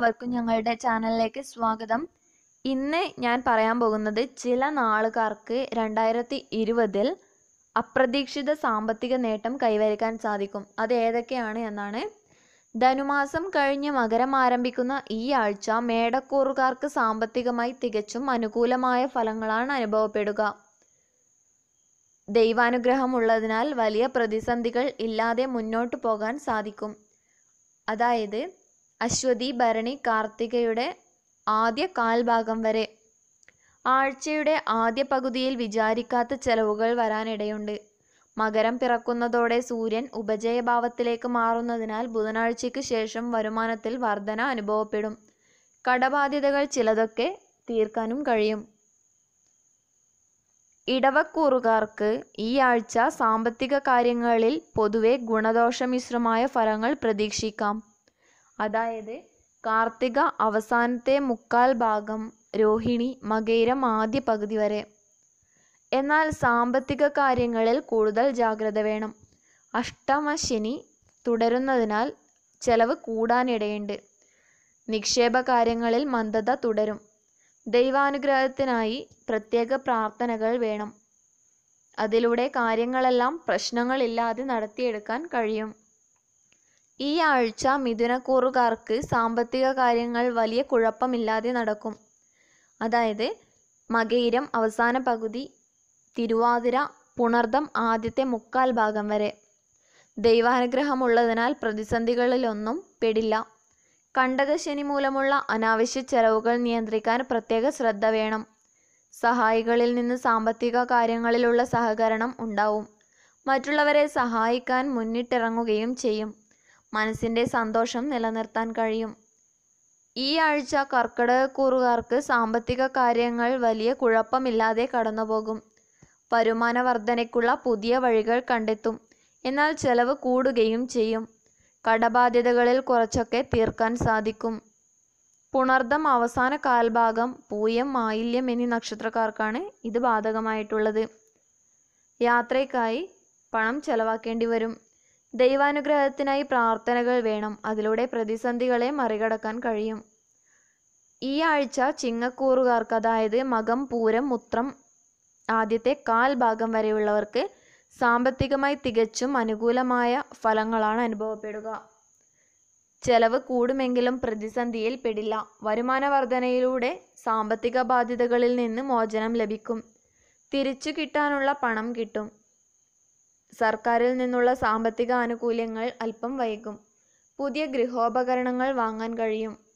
എല്ലാവർക്കും ഞങ്ങളുടെ ചാനലിലേക്ക് സ്വാഗതം. ഇന്ന് ഞാൻ പറയാൻ പോകുന്നത് ചില നാളുകാർക്ക് രണ്ടായിരത്തി ഇരുപതിൽ അപ്രതീക്ഷിത സാമ്പത്തിക നേട്ടം കൈവരിക്കാൻ സാധിക്കും. അത് ഏതൊക്കെയാണ് എന്നാണ്. ധനുമാസം കഴിഞ്ഞ് മകരം ആരംഭിക്കുന്ന ഈ ആഴ്ച മേടക്കൂറുകാർക്ക് സാമ്പത്തികമായി തികച്ചും അനുകൂലമായ ഫലങ്ങളാണ് അനുഭവപ്പെടുക. ദൈവാനുഗ്രഹം ഉള്ളതിനാൽ വലിയ പ്രതിസന്ധികൾ ഇല്ലാതെ മുന്നോട്ട് പോകാൻ സാധിക്കും. അതായത് അശ്വതി ഭരണി കാർത്തികയുടെ ആദ്യ കാൽഭാഗം വരെ. ആഴ്ചയുടെ ആദ്യ പകുതിയിൽ വിചാരിക്കാത്ത ചെലവുകൾ വരാനിടയുണ്ട്. മകരം പിറക്കുന്നതോടെ സൂര്യൻ ഉപജയഭാവത്തിലേക്ക് മാറുന്നതിനാൽ ബുധനാഴ്ചയ്ക്ക് ശേഷം വരുമാനത്തിൽ വർധന അനുഭവപ്പെടും. കടബാധ്യതകൾ ചിലതൊക്കെ തീർക്കാനും കഴിയും. ഇടവക്കൂറുകാർക്ക് ഈ ആഴ്ച സാമ്പത്തിക കാര്യങ്ങളിൽ പൊതുവെ ഗുണദോഷമിശ്രമായ ഫലങ്ങൾ പ്രതീക്ഷിക്കാം. അതായത് കാർത്തിക അവസാനത്തെ മുക്കാൽ ഭാഗം രോഹിണി മകയിരം ആദ്യ പകുതി വരെ. എന്നാൽ സാമ്പത്തിക കാര്യങ്ങളിൽ കൂടുതൽ ജാഗ്രത വേണം. അഷ്ടമശനി തുടരുന്നതിനാൽ ചെലവ് കൂടാനിടയുണ്ട്. നിക്ഷേപ കാര്യങ്ങളിൽ മന്ദത തുടരും. ദൈവാനുഗ്രഹത്തിനായി പ്രത്യേക പ്രാർത്ഥനകൾ വേണം. അതിലൂടെ കാര്യങ്ങളെല്ലാം പ്രശ്നങ്ങളില്ലാതെ നടത്തിയെടുക്കാൻ കഴിയും. ഈ ആഴ്ച മിഥുനക്കൂറുകാർക്ക് സാമ്പത്തിക കാര്യങ്ങൾ വലിയ കുഴപ്പമില്ലാതെ നടക്കും. അതായത് മകയിരം അവസാന പകുതി തിരുവാതിര പുണർദം ആദ്യത്തെ മുക്കാൽ ഭാഗം വരെ. ദൈവാനുഗ്രഹമുള്ളതിനാൽ പ്രതിസന്ധികളിലൊന്നും പെടില്ല. കണ്ടകശനി മൂലമുള്ള അനാവശ്യ ചെലവുകൾ നിയന്ത്രിക്കാൻ പ്രത്യേക ശ്രദ്ധ വേണം. സഹായികളിൽ നിന്ന് സാമ്പത്തിക കാര്യങ്ങളിലുള്ള സഹകരണം ഉണ്ടാവും. മറ്റുള്ളവരെ സഹായിക്കാൻ മുന്നിട്ടിറങ്ങുകയും ചെയ്യും. മനസ്സിന്റെ സന്തോഷം നിലനിർത്താൻ കഴിയും. ഈ ആഴ്ച കർക്കിടകക്കൂറുകാർക്ക് സാമ്പത്തിക കാര്യങ്ങൾ വലിയ കുഴപ്പമില്ലാതെ കടന്നുപോകും. വരുമാന വർധനയ്ക്കുള്ള പുതിയ വഴികൾ കണ്ടെത്തും. എന്നാൽ ചെലവ് കൂടുകയും ചെയ്യും. കടബാധ്യതകളിൽ കുറച്ചൊക്കെ തീർക്കാൻ സാധിക്കും. പുണർദം അവസാന കാൽഭാഗം പൂയം മായില്യം എന്നീ നക്ഷത്രക്കാർക്കാണ് ഇത് ബാധകമായിട്ടുള്ളത്. യാത്രയ്ക്കായി പണം ചെലവാക്കേണ്ടി വരും. ദൈവാനുഗ്രഹത്തിനായി പ്രാർത്ഥനകൾ വേണം. അതിലൂടെ പ്രതിസന്ധികളെ മറികടക്കാൻ കഴിയും. ഈ ആഴ്ച ചിങ്ങക്കൂറുകാർക്ക് അതായത് മകം പൂരം മുത്രം ആദ്യത്തെ കാൽ ഭാഗം വരെയുള്ളവർക്ക് സാമ്പത്തികമായി തികച്ചും അനുകൂലമായ ഫലങ്ങളാണ് അനുഭവപ്പെടുക. ചെലവ് കൂടുമെങ്കിലും പ്രതിസന്ധിയിൽ പെടില്ല. വരുമാന വർധനയിലൂടെ സാമ്പത്തിക ബാധ്യതകളിൽ നിന്ന് മോചനം ലഭിക്കും. തിരിച്ചു കിട്ടാനുള്ള പണം കിട്ടും. സർക്കാരിൽ നിന്നുള്ള സാമ്പത്തിക ആനുകൂല്യങ്ങൾ അല്പം വൈകും. പുതിയ ഗൃഹോപകരണങ്ങൾ വാങ്ങാൻ കഴിയും.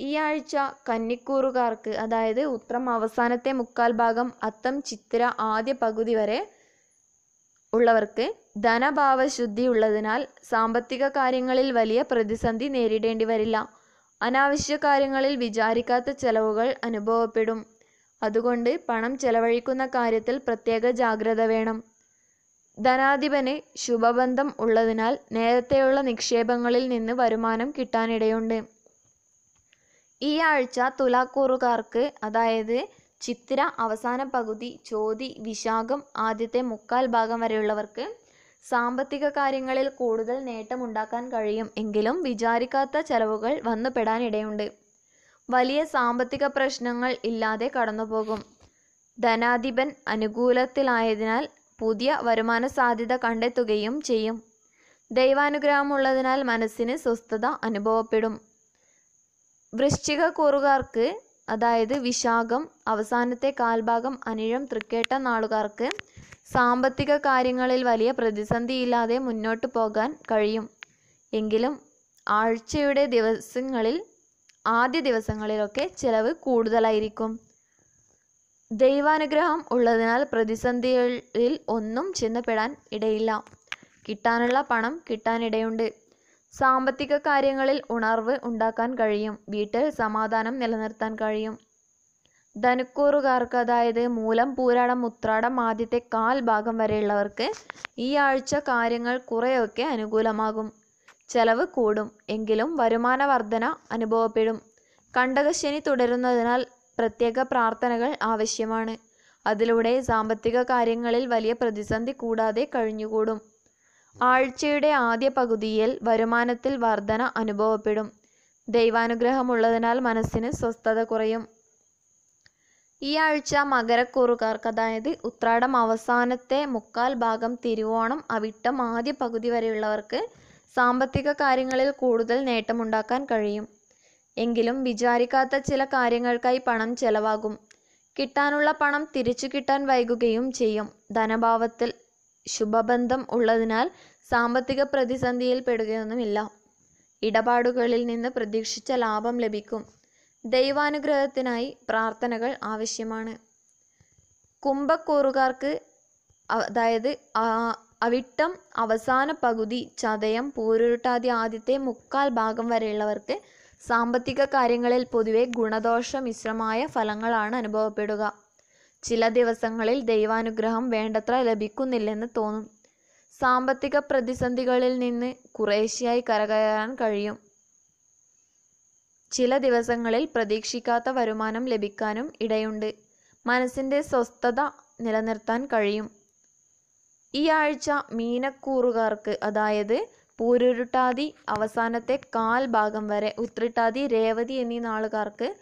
ഈ ആഴ്ച കന്നിക്കൂറുകാർക്ക് അതായത് ഉത്രം അവസാനത്തെ മുക്കാൽ ഭാഗം അത്തം ചിത്തിര ആദ്യ പകുതി വരെ ഉള്ളവർക്ക് ധനഭാവശുദ്ധി ഉള്ളതിനാൽ സാമ്പത്തിക കാര്യങ്ങളിൽ വലിയ പ്രതിസന്ധി നേരിടേണ്ടി വരില്ല. അനാവശ്യ കാര്യങ്ങളിൽ വിചാരിക്കാത്ത ചെലവുകൾ അനുഭവപ്പെടും. അതുകൊണ്ട് പണം ചെലവഴിക്കുന്ന കാര്യത്തിൽ പ്രത്യേക ജാഗ്രത വേണം. ധനാധിപന് ശുഭബന്ധം ഉള്ളതിനാൽ നേരത്തെയുള്ള നിക്ഷേപങ്ങളിൽ നിന്ന് വരുമാനം കിട്ടാനിടയുണ്ട്. ഈ ആഴ്ച തുലാക്കൂറുകാർക്ക് അതായത് ചിത്ര അവസാന പകുതി ചോതി വിശാഖം ആദ്യത്തെ മുക്കാൽ ഭാഗം വരെയുള്ളവർക്ക് സാമ്പത്തിക കാര്യങ്ങളിൽ കൂടുതൽ നേട്ടമുണ്ടാക്കാൻ കഴിയും എങ്കിലും വിചാരിക്കാത്ത ചെലവുകൾ വന്നുപെടാനിടയുണ്ട്. വലിയ സാമ്പത്തിക പ്രശ്നങ്ങൾ ഇല്ലാതെ കടന്നുപോകും. ധനാധിപൻ അനുകൂലത്തിലായതിനാൽ പുതിയ വരുമാന സാധ്യത കണ്ടെത്തുകയും ചെയ്യും. ദൈവാനുഗ്രഹമുള്ളതിനാൽ മനസ്സിന് സ്വസ്ഥത അനുഭവപ്പെടും. വൃശ്ചിക കൂറുകാർക്ക് അതായത് വിശാഖം അവസാനത്തെ കാൽഭാഗം അനിഴം തൃക്കേട്ട നാളുകാർക്ക് സാമ്പത്തിക കാര്യങ്ങളിൽ വലിയ പ്രതിസന്ധിയില്ലാതെ മുന്നോട്ട് പോകാൻ കഴിയും. എങ്കിലും ആഴ്ചയുടെ ദിവസങ്ങളിൽ ആദ്യ ദിവസങ്ങളിലൊക്കെ ചിലവ് കൂടുതലായിരിക്കും. ദൈവാനുഗ്രഹം ഉള്ളതിനാൽ പ്രതിസന്ധികളിൽ ഒന്നും ചെന്നപ്പെടാൻ ഇടയില്ല. കിട്ടാനുള്ള പണം കിട്ടാനിടയുണ്ട്. സാമ്പത്തിക കാര്യങ്ങളിൽ ഉണർവ് ഉണ്ടാക്കാൻ കഴിയും. വീട്ടിൽ സമാധാനം നിലനിർത്താൻ കഴിയും. ധനുക്കൂറുകാർക്ക് അതായത് മൂലം പൂരാടം ഉത്രാടം ആദ്യത്തെ കാൽ ഭാഗം വരെയുള്ളവർക്ക് ഈ ആഴ്ച കാര്യങ്ങൾ കുറേയൊക്കെ അനുകൂലമാകും. ചെലവ് കൂടും. എങ്കിലും വരുമാന വർധന അനുഭവപ്പെടും. കണ്ടകശനി തുടരുന്നതിനാൽ പ്രത്യേക പ്രാർത്ഥനകൾ ആവശ്യമാണ്. അതിലൂടെ സാമ്പത്തിക കാര്യങ്ങളിൽ വലിയ പ്രതിസന്ധി കൂടാതെ കഴിഞ്ഞുകൂടും. ആഴ്ചയുടെ ആദ്യ പകുതിയിൽ വരുമാനത്തിൽ വർധന അനുഭവപ്പെടും. ദൈവാനുഗ്രഹമുള്ളതിനാൽ മനസ്സിന് സ്വസ്ഥത കുറയും. ഈ ആഴ്ച മകരക്കൂറുകാർക്ക് അതായത് ഉത്രാടം അവസാനത്തെ മുക്കാൽ ഭാഗം തിരുവോണം അവിട്ടം ആദ്യ പകുതി വരെയുള്ളവർക്ക് സാമ്പത്തിക കാര്യങ്ങളിൽ കൂടുതൽ നേട്ടമുണ്ടാക്കാൻ കഴിയും. എങ്കിലും വിചാരിക്കാത്ത ചില കാര്യങ്ങൾക്കായി പണം ചെലവാകും. കിട്ടാനുള്ള പണം തിരിച്ചു കിട്ടാൻ വൈകുകയും ചെയ്യും. ധനഭാവത്തിൽ ശുഭബന്ധം ഉള്ളതിനാൽ സാമ്പത്തിക പ്രതിസന്ധിയിൽ പെടുകയൊന്നുമില്ല. ഇടപാടുകളിൽ നിന്ന് പ്രതീക്ഷിച്ച ലാഭം ലഭിക്കും. ദൈവാനുഗ്രഹത്തിനായി പ്രാർത്ഥനകൾ ആവശ്യമാണ്. കുംഭക്കൂറുകാർക്ക് അതായത് അവിട്ടം അവസാന പകുതി ചതയം പൂരുരുട്ടാതി ആദ്യത്തെ മുക്കാൽ ഭാഗം വരെയുള്ളവർക്ക് സാമ്പത്തിക കാര്യങ്ങളിൽ പൊതുവെ ഗുണദോഷ മിശ്രമായ ഫലങ്ങളാണ് അനുഭവപ്പെടുക. ചില ദിവസങ്ങളിൽ ദൈവാനുഗ്രഹം വേണ്ടത്ര ലഭിക്കുന്നില്ലെന്ന് തോന്നും. സാമ്പത്തിക പ്രതിസന്ധികളിൽ നിന്ന് കുറേശ്ശെയായി കരകയറാൻ കഴിയും. ചില ദിവസങ്ങളിൽ പ്രതീക്ഷിക്കാത്ത വരുമാനം ലഭിക്കാനും ഇടയുണ്ട്. മനസ്സിന്റെ സ്വസ്ഥത നിലനിർത്താൻ കഴിയും. ഈ ആഴ്ച മീനക്കൂറുകാർക്ക് അതായത് പൂരുരുട്ടാതി അവസാനത്തെ കാൽ ഭാഗം വരെ ഉത്രിട്ടാതി രേവതി എന്നീ നാളുകാർക്ക്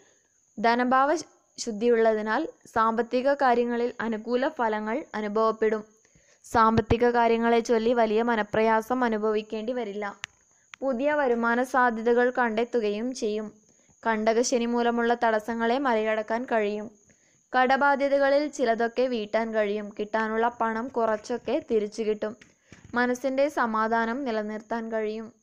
ധനഭാവ ശുദ്ധിയുള്ളതിനാൽ സാമ്പത്തിക കാര്യങ്ങളിൽ അനുകൂല ഫലങ്ങൾ അനുഭവപ്പെടും. സാമ്പത്തിക കാര്യങ്ങളെ ചൊല്ലി വലിയ മനപ്രയാസം അനുഭവിക്കേണ്ടി വരില്ല. പുതിയ വരുമാന സാധ്യതകൾ കണ്ടെത്തുകയും ചെയ്യും. കണ്ടകശനി മൂലമുള്ള തടസ്സങ്ങളെ മറികടക്കാൻ കഴിയും. കടബാധ്യതകളിൽ ചിലതൊക്കെ വീട്ടാൻ കഴിയും. കിട്ടാനുള്ള പണം കുറച്ചൊക്കെ തിരിച്ചു കിട്ടും. മനസ്സിന്റെ സമാധാനം നിലനിർത്താൻ കഴിയും.